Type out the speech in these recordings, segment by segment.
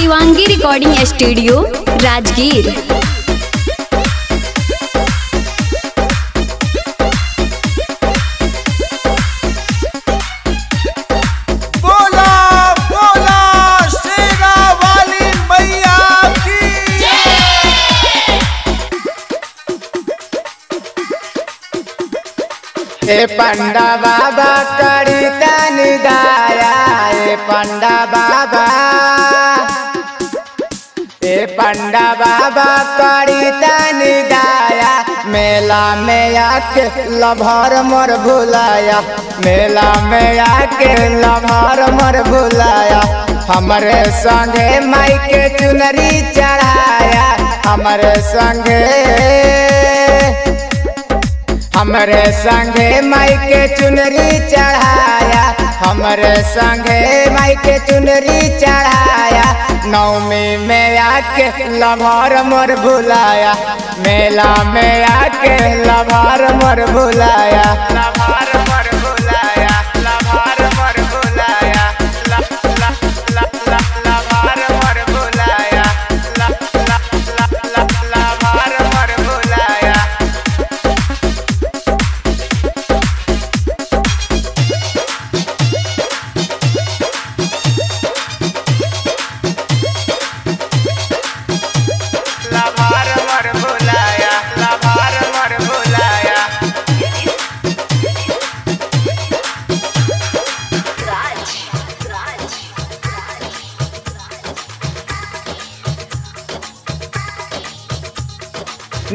Shivangi recording studio Rajgir. बोला बोला शेरा वाली मैया ए पंडा बाबा करी तनी दाया ए पंडा बाबा पंडा बाबा करी तनी दाया मेला में आके लभर मोर भुलाया। मेला में आके लभर मर भुलाया। हमारे संगे माई के चुनरी चढ़ाया। हमारे संगे हमारे संगे माई के चुनरी चढ़ाया। हमारे संगे माई के चुनरी चढ़ाया। नवमी में आके लभर मोर भुलाया मेला में आके लभर मोर भुलाया।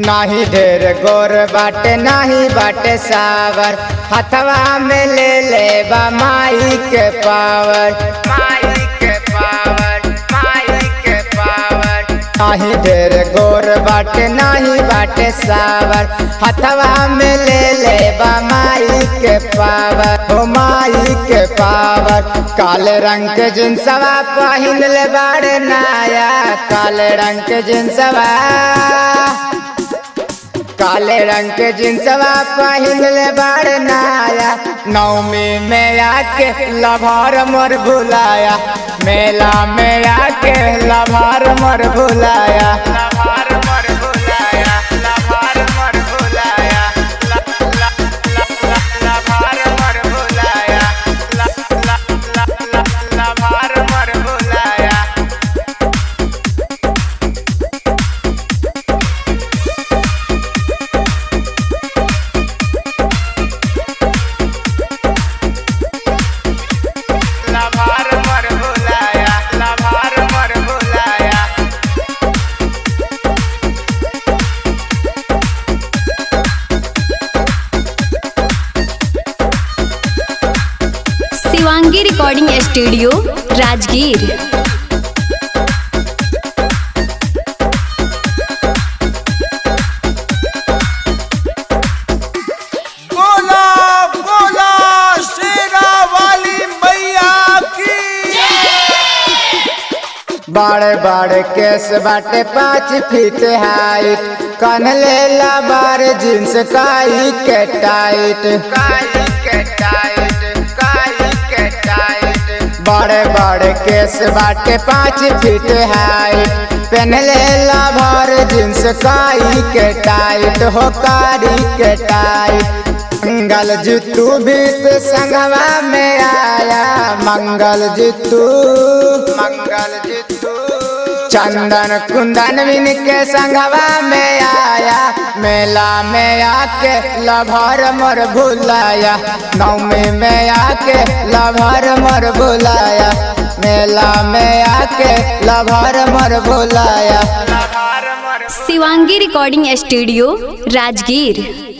नाही ढेर गोर बाटे नाही बाटे सावर. हथवा में ले ले बा माई के पावर. माई के पावर माई के पावर. नाही ढेर गोर बाटे नाही बाटे सावर. हथवा में ले ले बा माई के पावर. हो माई के पावर. काले रंग के जिनसवा पहिन ले बाड़े नाया. काले रंग के जिनसवा काले रंग के जिंसवा पहिनले बड़ नाया नौमी में आके लभार मर भुलाया। मेला में आके लभार मोर भुलाया। Shivangi recording studio Rajgir. बोला बोला शेरा वाली मैया बड़े बड़े केस बाटे पाँच फीट हाइट। कन्हले लाबार जींस काई के टाइट काई के टाइट बड़े बड़े केस बाटे, पाँच फीट है पहनले लाभर जींस काई के टाइट हो कारी के टाइट। मंगल जितू तो संगवा में आया, मंगल जितू मंगल जितू। चंदन कुंदन बिन के संगवा में आया। मेला में आके लभर मर भुलाया। नवमी में आके लभर मोर भुलाया। मेला में आके लभर मर भुलाया। Shivangi recording studio Rajgir.